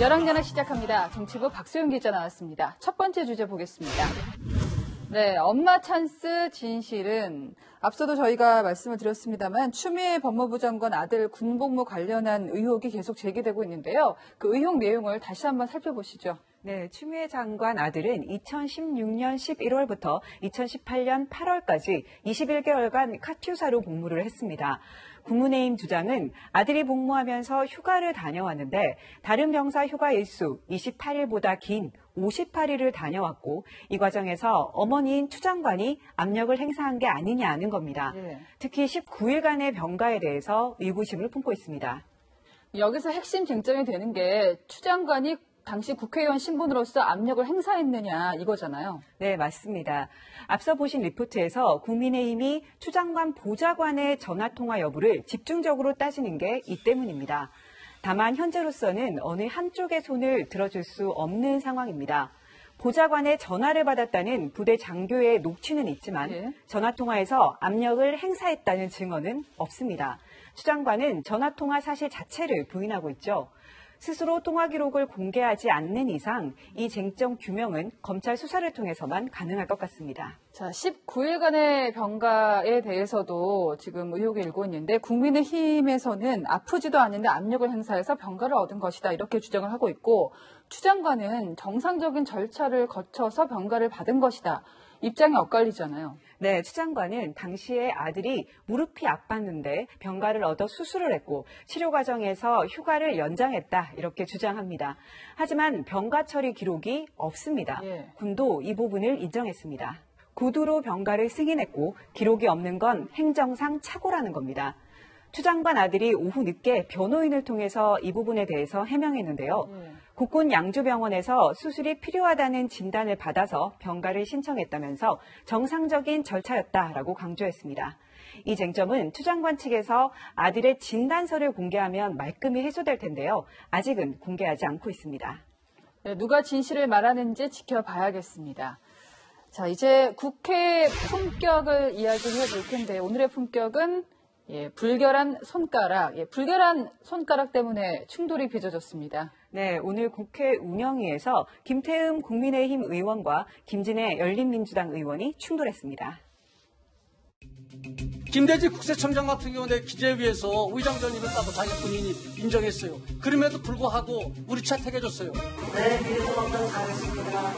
열왕연락 시작합니다. 정치부 박소영 기자 나왔습니다. 첫 번째 주제 보겠습니다. 네, 엄마 찬스 진실은 앞서도 저희가 말씀을 드렸습니다만 추미애 법무부 장관 아들 군복무 관련한 의혹이 계속 제기되고 있는데요. 그 의혹 내용을 다시 한번 살펴보시죠. 네, 추미애 장관 아들은 2016년 11월부터 2018년 8월까지 21개월간 카투사로 복무를 했습니다. 국민의힘 주장은 아들이 복무하면서 휴가를 다녀왔는데 다른 병사 휴가 일수 28일보다 긴 58일을 다녀왔고 이 과정에서 어머니인 추 장관이 압력을 행사한 게 아니냐는 겁니다. 네. 특히 19일간의 병가에 대해서 의구심을 품고 있습니다. 여기서 핵심 쟁점이 되는 게 추 장관이 당시 국회의원 신분으로서 압력을 행사했느냐 이거잖아요. 네, 맞습니다. 앞서 보신 리포트에서 국민의힘이 추 장관 보좌관의 전화통화 여부를 집중적으로 따지는 게 이 때문입니다. 다만 현재로서는 어느 한쪽의 손을 들어줄 수 없는 상황입니다. 보좌관의 전화를 받았다는 부대 장교의 녹취는 있지만 예. 전화통화에서 압력을 행사했다는 증언은 없습니다. 추 장관은 전화통화 사실 자체를 부인하고 있죠. 스스로 통화 기록을 공개하지 않는 이상 이 쟁점 규명은 검찰 수사를 통해서만 가능할 것 같습니다. 자, 19일간의 병가에 대해서도 지금 의혹이 일고 있는데 국민의힘에서는 아프지도 않은데 압력을 행사해서 병가를 얻은 것이다 이렇게 주장을 하고 있고 추 장관은 정상적인 절차를 거쳐서 병가를 받은 것이다. 입장이 엇갈리잖아요. 네, 추 장관은 당시에 아들이 무릎이 아팠는데 병가를 얻어 수술을 했고 치료 과정에서 휴가를 연장했다 이렇게 주장합니다. 하지만 병가 처리 기록이 없습니다. 예. 군도 이 부분을 인정했습니다. 구두로 병가를 승인했고 기록이 없는 건 행정상 착오라는 겁니다. 추 장관 아들이 오후 늦게 변호인을 통해서 이 부분에 대해서 해명했는데요. 예. 국군 양주병원에서 수술이 필요하다는 진단을 받아서 병가를 신청했다면서 정상적인 절차였다라고 강조했습니다. 이 쟁점은 추 장관 측에서 아들의 진단서를 공개하면 말끔히 해소될 텐데요. 아직은 공개하지 않고 있습니다. 네, 누가 진실을 말하는지 지켜봐야겠습니다. 자, 이제 국회 품격을 이야기해 볼 텐데 오늘의 품격은 예, 불결한 손가락, 예, 불결한 손가락 때문에 충돌이 빚어졌습니다. 네, 오늘 국회 운영위에서 김태흠 국민의힘 의원과 김진애 열린민주당 의원이 충돌했습니다. 김대지 국세청장 같은 경우는 기재위에서 의장 전입을 따도 자기 본인이 인정했어요. 그럼에도 불구하고 우리 채택해줬어요. 네, 그래서 먼저 가겠습니다.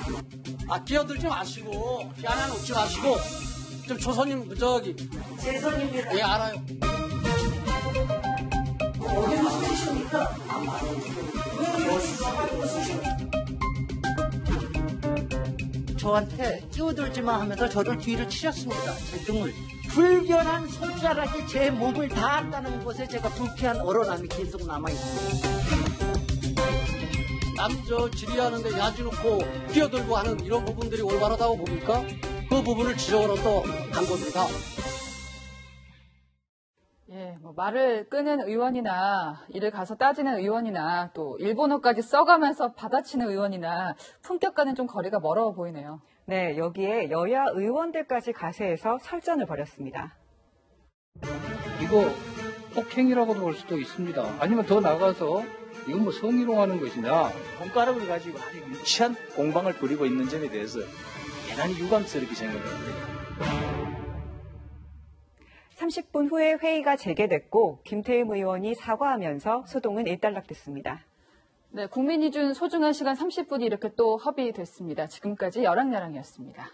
아, 끼어들지 마시고, 피아노 놓지 마시고, 좀 조선님, 저기, 제 손입니다. 예, 알아요. 저한테 끼어들지마 하면서 저를 뒤를 치셨습니다. 제 등을. 불결한 손가락이 제 몸을 닿았다는 것에 제가 불쾌한 얼어남이 계속 남아있습니다. 남저 질의하는데 야지 놓고 끼어들고 하는 이런 부분들이 올바르다고 봅니까? 그 부분을 지적으로 또한 겁니다. 예, 뭐 말을 끄는 의원이나 이를 가서 따지는 의원이나 또 일본어까지 써가면서 받아치는 의원이나 품격과는 좀 거리가 멀어 보이네요. 네, 여기에 여야 의원들까지 가세해서 설전을 벌였습니다. 이거 폭행이라고도 볼 수도 있습니다. 아니면 더 나가서 이건 뭐 성희롱하는 것이냐. 손가락을 가지고 아주 유치한 공방을 벌이고 있는 점에 대해서 대단히 유감스럽게 생각합니다. 30분 후에 회의가 재개됐고 김태흠 의원이 사과하면서 소동은 일단락됐습니다. 네, 국민이 준 소중한 시간 30분이 이렇게 또 허비됐습니다. 지금까지 열랑야랑이었습니다.